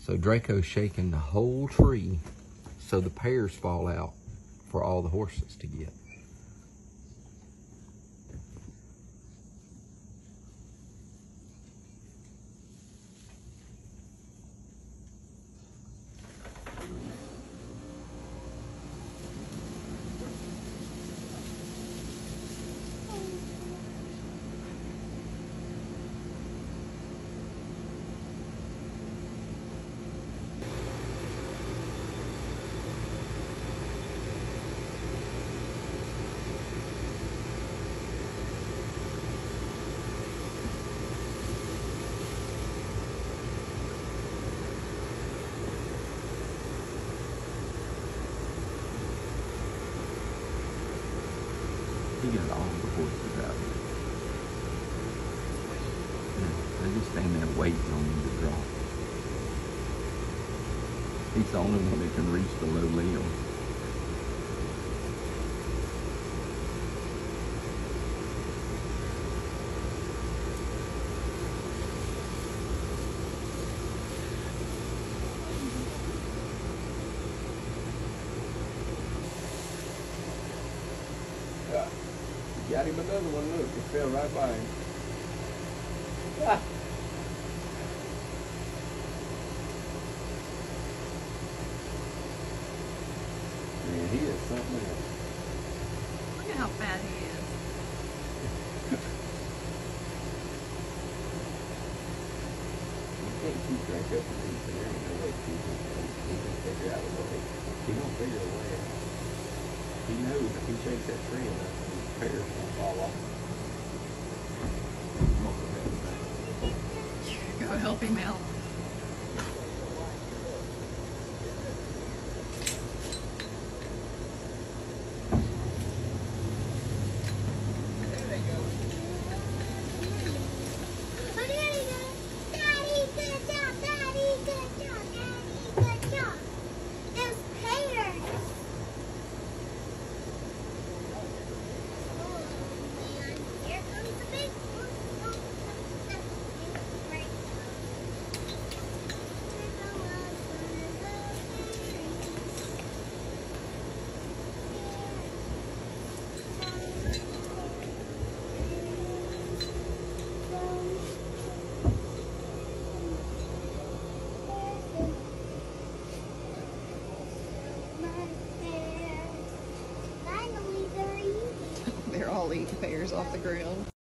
So Draco's shaking the whole tree so the pears fall out for all the horses to get. Got all the horses out. Hmm, yeah, they just stand there waiting on him to drop. He's the only one that can reach the low limb. Got him another one, look, it fell right by him. Ah. Man, he is something else. Look at how fat he is. You can't keep track up with these, there ain't no way to keep him. He can figure out a way. He gonna figure a way out. He knows if he shakes that tree enough, gonna fall off. Go help him out. All eating pears off the ground.